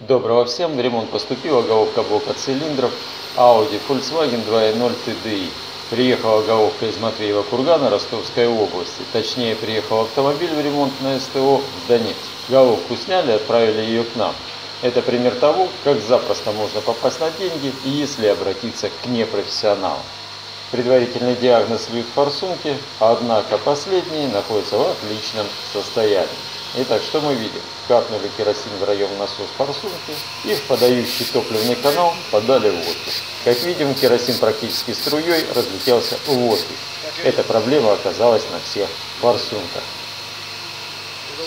Доброго всем! В ремонт поступила головка блока цилиндров Audi Volkswagen 2.0 TDI. Приехала головка из Матвеева Кургана Ростовской области. Точнее, приехал автомобиль в ремонт на СТО в Донецк. Головку сняли отправили ее к нам. Это пример того, как запросто можно попасть на деньги, если обратиться к непрофессионалам. Предварительный диагноз льют форсунки, однако последние находятся в отличном состоянии. Итак, что мы видим? Капнули керосин в район насос форсунки и в подающий топливный канал подали воздух. Как видим, керосин практически струей разлетелся в воздух. Эта проблема оказалась на всех форсунках.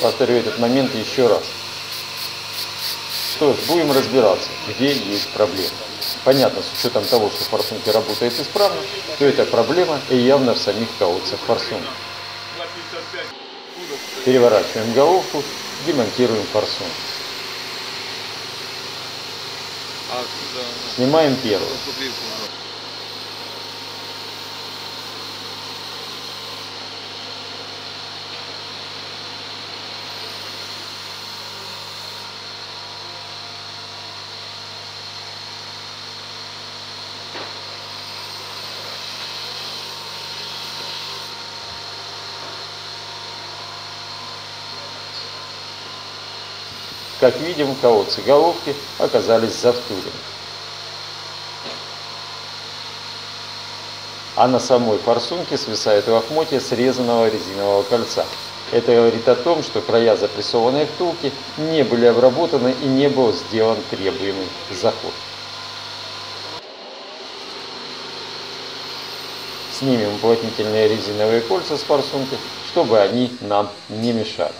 Повторю этот момент еще раз. Что ж, будем разбираться, где есть проблема. Понятно, с учетом того, что форсунки работают исправно, то эта проблема и явно в самих колодцах форсунок. Переворачиваем головку, демонтируем форсунку. Снимаем первую. Как видим, колодцы головки оказались завтурены. А на самой форсунке свисает лохмотья срезанного резинового кольца. Это говорит о том, что края запрессованной втулки не были обработаны и не был сделан требуемый заход. Снимем уплотнительные резиновые кольца с форсунки, чтобы они нам не мешали.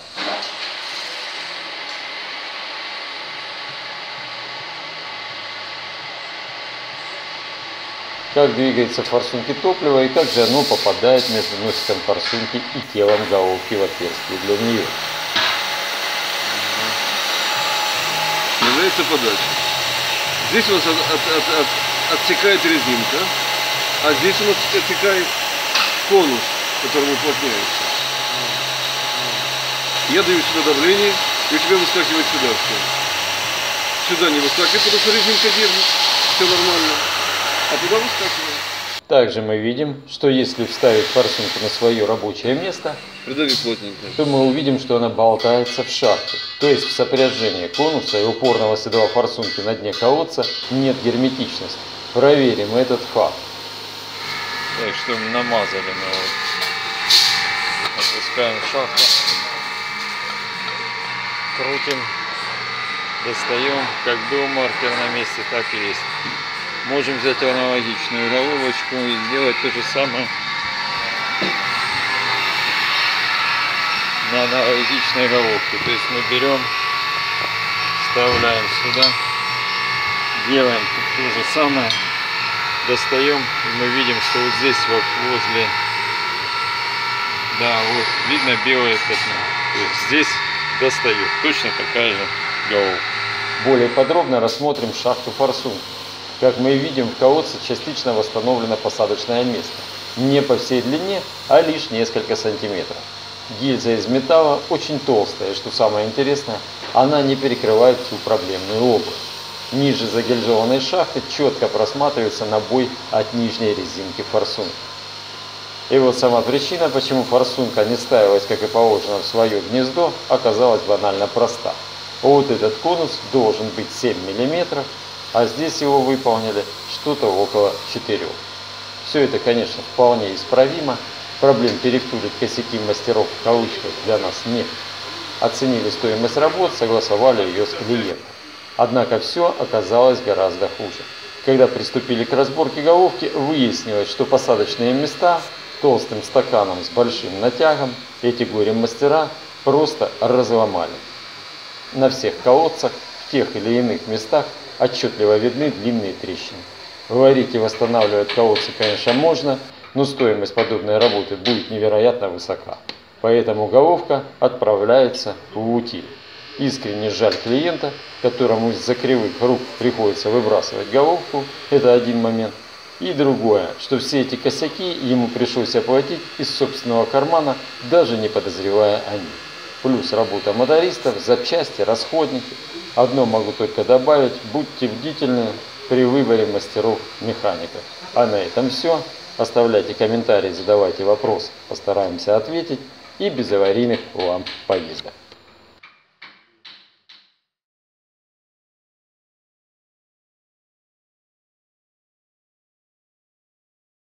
Как двигается в форсунке топливо и как же оно попадает между носиком форсунки и телом головки в отверстие для нее. Является подача. Здесь у нас от, от, от, от, отсекает резинка, а здесь у нас отсекает конус, которым уплотняется. Я даю сюда давление, и у тебя выскакивает сюда все. Сюда не выскакивает, потому что резинка держит. Все нормально а туда выскакиваем. Также мы видим, что если вставить форсунку на свое рабочее место, Придави плотненько. то мы увидим, что она болтается в шахте. То есть в сопряжении конуса и упорного седла форсунки на дне колодца нет герметичности. Проверим этот факт. Так, что намазали мы вот. Опускаем шахту. Крутим. Достаем. Как был маркер на месте, так и есть. Можем взять аналогичную головочку и сделать то же самое на аналогичной головке. То есть мы берем, вставляем сюда, делаем то же самое, достаем, и мы видим, что вот здесь вот возле, да, вот видно белое пятно. То есть здесь достает точно такая же головка. Более подробно рассмотрим шахту форсунки. Как мы видим, в колодце частично восстановлено посадочное место. Не по всей длине, а лишь несколько сантиметров. Гильза из металла очень толстая, что самое интересное, она не перекрывает всю проблемную область. Ниже загильзованной шахты четко просматривается набой от нижней резинки форсунки. И вот сама причина, почему форсунка не ставилась, как и положено, в свое гнездо, оказалась банально проста. Вот этот конус должен быть 7 мм, а здесь его выполнили что-то около 4. Все это, конечно, вполне исправимо. Проблем перевтулить косяки мастеров в кавычках для нас нет. Оценили стоимость работ, согласовали ее с клиентом. Однако все оказалось гораздо хуже. Когда приступили к разборке головки, выяснилось, что посадочные места толстым стаканом с большим натягом эти горе-мастера просто разломали. На всех колодцах, в тех или иных местах отчетливо видны длинные трещины. Варить и восстанавливать колодцы, конечно, можно, но стоимость подобной работы будет невероятно высока. Поэтому головка отправляется в утиль. Искренне жаль клиента, которому из-за кривых рук приходится выбрасывать головку, это один момент. И другое, что все эти косяки ему пришлось оплатить из собственного кармана, даже не подозревая о них. Плюс работа мотористов, запчасти, расходники. Одно могу только добавить, будьте бдительны при выборе мастеров-механиков. А на этом все. Оставляйте комментарии, задавайте вопросы, постараемся ответить и без аварийных вам поездок.